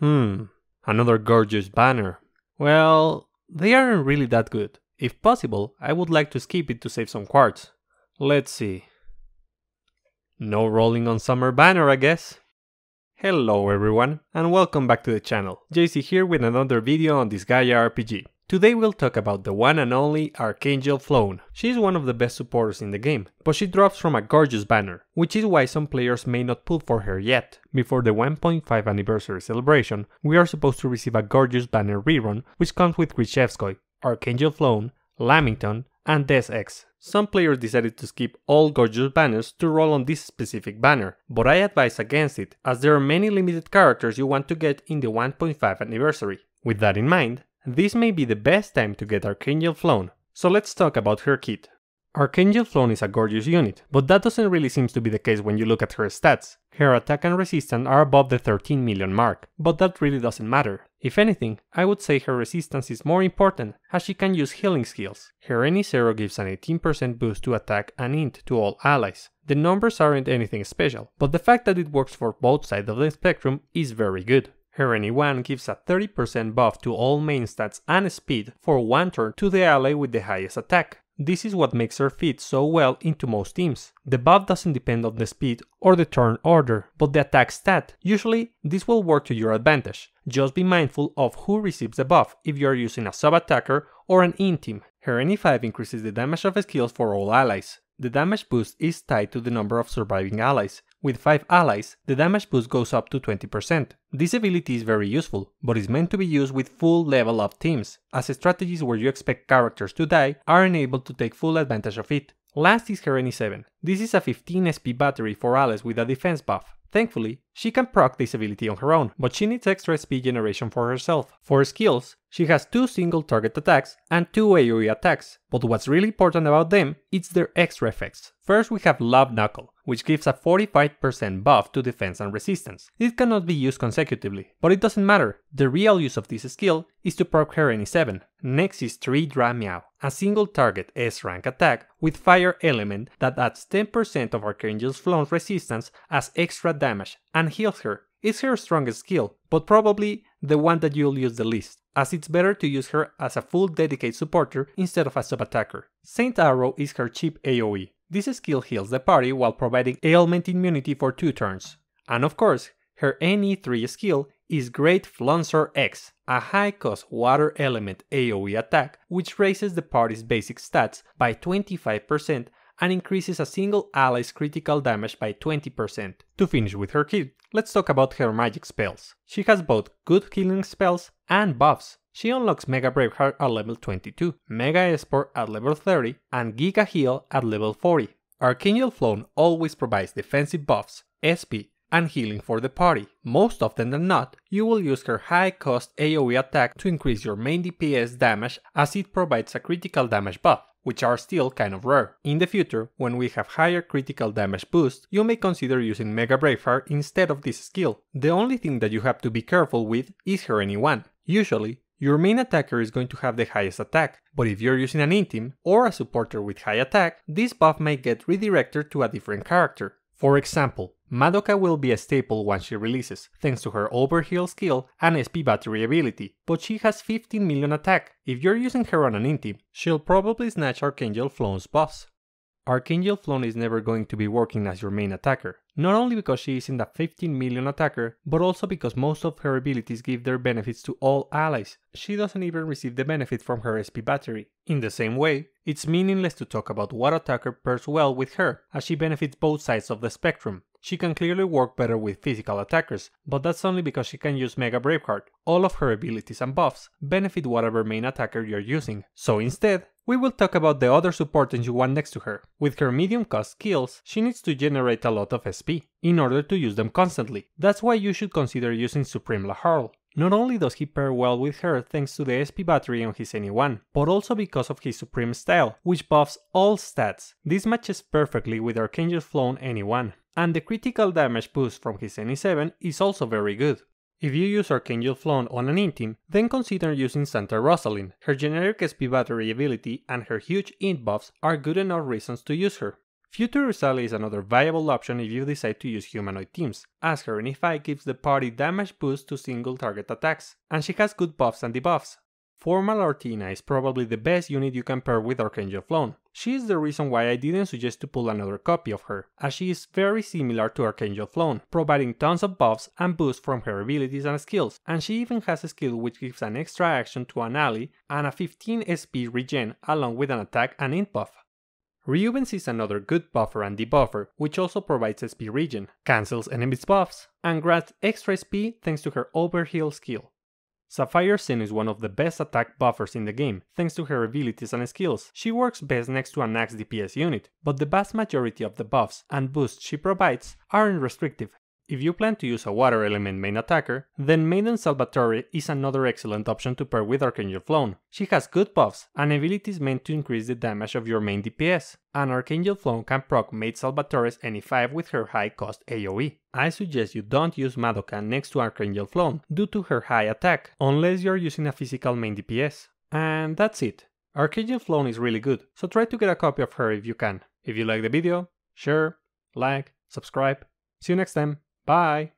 Hmm, another gorgeous banner. Well, they aren't really that good. If possible, I would like to skip it to save some quartz. Let's see. No rolling on summer banner, I guess. Hello everyone, and welcome back to the channel. JC here with another video on Disgaea RPG. Today we'll talk about the one and only Archangel Flonne. She's one of the best supporters in the game, but she drops from a gorgeous banner, which is why some players may not pull for her yet. Before the 1.5 anniversary celebration, we are supposed to receive a gorgeous banner rerun, which comes with Krichevskoy, Archangel Flonne, Lamington, and Des Ex. Some players decided to skip all gorgeous banners to roll on this specific banner, but I advise against it as there are many limited characters you want to get in the 1.5 anniversary. With that in mind, this may be the best time to get Archangel Flonne, so let's talk about her kit. Archangel Flonne is a gorgeous unit, but that doesn't really seem to be the case when you look at her stats. Her attack and resistance are above the 13 million mark, but that really doesn't matter. If anything, I would say her resistance is more important, as she can use healing skills. Her any 0 gives an 18% boost to attack and int to all allies. The numbers aren't anything special, but the fact that it works for both sides of the spectrum is very good. Her any 1 gives a 30% buff to all main stats and speed for one turn to the ally with the highest attack. This is what makes her fit so well into most teams. The buff doesn't depend on the speed or the turn order, but the attack stat. Usually, this will work to your advantage. Just be mindful of who receives the buff if you are using a sub-attacker or an in team. Her any 5 increases the damage of skills for all allies. The damage boost is tied to the number of surviving allies. With 5 allies, the damage boost goes up to 20%. This ability is very useful, but is meant to be used with full level up teams, as strategies where you expect characters to die aren't able to take full advantage of it. Last is her any 7. This is a 15 SP battery for allies with a defense buff. Thankfully, she can proc this ability on her own, but she needs extra SP generation for herself. For skills, she has two single target attacks and two AoE attacks, but what's really important about them is their extra effects. First we have Love Knuckle, which gives a 45% buff to defense and resistance. It cannot be used consecutively, but it doesn't matter. The real use of this skill is to proc her any 7. Next is Tree Dra Meow, a single target S rank attack with fire element that adds 10% of Archangel's Flonne's resistance as extra damage and heals her. It's her strongest skill, but probably the one that you'll use the least, as it's better to use her as a full dedicated supporter instead of a sub-attacker. Saint Arrow is her cheap AoE. This skill heals the party while providing ailment immunity for 2 turns. And of course, her NE3 skill is Great Flunsor X, a high-cost water element AoE attack which raises the party's basic stats by 25% and increases a single ally's critical damage by 20%. To finish with her kit, let's talk about her magic spells. She has both good healing spells and buffs. She unlocks Mega Braveheart at level 22, Mega Espoir at level 30, and Giga Heal at level 40. Archangel Flonne always provides defensive buffs, SP, and healing for the party. Most often than not, you will use her high cost AoE attack to increase your main DPS damage as it provides a critical damage buff which are still kind of rare. In the future, when we have higher critical damage boost, you may consider using Mega Braveheart instead of this skill. The only thing that you have to be careful with is her any 1. Usually, your main attacker is going to have the highest attack, but if you're using an in-team or a supporter with high attack, this buff may get redirected to a different character. For example, Madoka will be a staple once she releases, thanks to her overheal skill and SP battery ability, but she has 15 million attack. If you're using her on an in-team, she'll probably snatch Archangel Flonne's buffs. Archangel Flonne is never going to be working as your main attacker, not only because she isn't a 15 million attacker, but also because most of her abilities give their benefits to all allies. She doesn't even receive the benefit from her SP battery. In the same way, it's meaningless to talk about what attacker pairs well with her, as she benefits both sides of the spectrum. She can clearly work better with physical attackers, but that's only because she can use Mega Braveheart. All of her abilities and buffs benefit whatever main attacker you're using. So instead, we will talk about the other supporters you want next to her. With her medium cost skills, she needs to generate a lot of SP in order to use them constantly. That's why you should consider using Supreme Laharl. Not only does he pair well with her thanks to the SP battery on his Any1, but also because of his Supreme style, which buffs all stats. This matches perfectly with Archangel's Flonne Any1. and the critical damage boost from his Any7 is also very good. If you use Archangel Flonne on an in-team, then consider using Santa Rozalin. Her generic SP battery ability and her huge int buffs are good enough reasons to use her. Future Sally is another viable option if you decide to use humanoid teams, as her Inify gives the party damage boost to single target attacks, and she has good buffs and debuffs. Formal Artina is probably the best unit you can pair with Archangel Flonne. She is the reason why I didn't suggest to pull another copy of her, as she is very similar to Archangel Flonne, providing tons of buffs and boosts from her abilities and skills, and she even has a skill which gives an extra action to an ally and a 15 SP regen along with an attack and int buff. Reubens is another good buffer and debuffer, which also provides SP regen, cancels enemies' buffs, and grants extra SP thanks to her overheal skill. Sapphire Sin is one of the best attack buffers in the game, thanks to her abilities and skills. She works best next to an axe DPS unit, but the vast majority of the buffs and boosts she provides aren't restrictive. If you plan to use a water element main attacker, then Maiden Salvatore is another excellent option to pair with Archangel Flonne. She has good buffs and abilities meant to increase the damage of your main DPS, and Archangel Flonne can proc Maid Salvatore's any 5 with her high cost AoE. I suggest you don't use Madoka next to Archangel Flonne due to her high attack, unless you're using a physical main DPS. And that's it. Archangel Flonne is really good, so try to get a copy of her if you can. If you like the video, share, like, subscribe. See you next time. Bye.